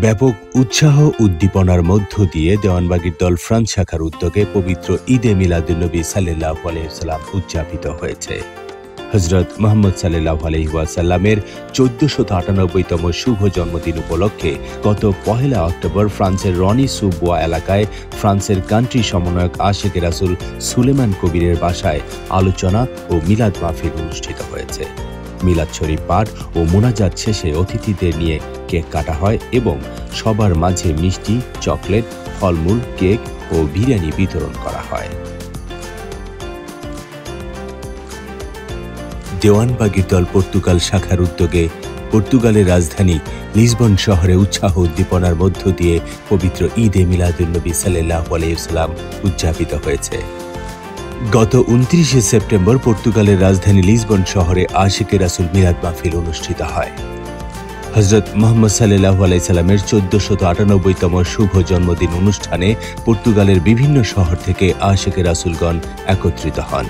ব্যাপক উৎসাহ উদ্দীপনার মধ্য দিয়ে দেওয়ানবাগির দল ফ্রান্স শাখার উদ্যোগে পবিত্র ঈদে মিলাদুন্নবী সাল্লাহ আলাইসাল্লাম উদযাপিত হয়েছে। হজরত মোহাম্মদ সাল্লাহ আলহিহাসাল্লামের চোদ্দশত আটানব্বইতম শুভ জন্মদিন উপলক্ষে গত পহেলা অক্টোবর ফ্রান্সের রনি সুবোয়া এলাকায় ফ্রান্সের কান্ট্রি সমন্বয়ক আশেক রাসুল সুলেমান কবিরের বাসায় আলোচনা ও মিলাদ মাহফিল অনুষ্ঠিত হয়েছে। মিলাদ শরীফ পাঠ ও মোনাজাত শেষে অতিথিদের নিয়ে কেক কাটা হয় এবং সবার মাঝে মিষ্টি, চকলেট, ফলমূল, কেক ও বিরিয়ানি বিতরণ করা হয়। দেওয়ানবাগির দল পর্তুগাল শাখার উদ্যোগে পর্তুগালের রাজধানী লিসবন শহরে উৎসাহ উদ্দীপনার মধ্য দিয়ে পবিত্র ঈদে মিলাদুন্নবী সাল্লাহ আলাইসাল্লাম উদযাপিত হয়েছে। গত উনত্রিশে সেপ্টেম্বর পর্তুগালের রাজধানী লিসবন শহরে আশিকে রাসুল মিলাদ মাহফিল অনুষ্ঠিত হয়। হজরত মোহাম্মদ সাল্লাহ আলাইসাল্লামের চোদ্দশত আটানব্বইতম শুভ জন্মদিন অনুষ্ঠানে পর্তুগালের বিভিন্ন শহর থেকে আশেকে রাসুলগণ একত্রিত হন।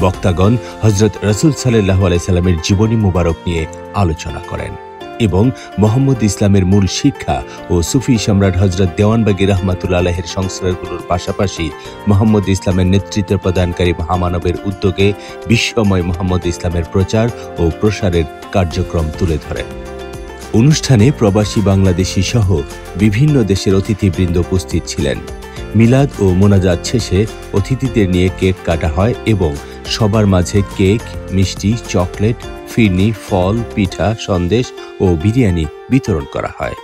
বক্তাগণ হজরত রসুল সাল্লাহ আলাইসাল্লামের জীবনী মুবারক নিয়ে আলোচনা করেন এবং মোহাম্মদ ইসলামের মূল শিক্ষা ও সুফি সম্রাট হজরত দেওয়ানবাগী রহমাতুল্লা আলাহের সংস্কারগুলোর পাশাপাশি মোহাম্মদ ইসলামের নেতৃত্ব প্রদানকারী মহামানবের উদ্যোগে বিশ্বময় মোহাম্মদ ইসলামের প্রচার ও প্রসারের কার্যক্রম তুলে ধরেন। অনুষ্ঠানে প্রবাসী বাংলাদেশি সহ বিভিন্ন দেশের অতিথিবৃন্দ উপস্থিত ছিলেন। মিলাদ ও মোনাজাত শেষে অতিথিদের নিয়ে কেক কাটা হয় এবং সবার মাঝে কেক, মিষ্টি, চকলেট, ফিরনি, ফল, পিঠা, সন্দেশ ও বিরিয়ানি বিতরণ করা হয়।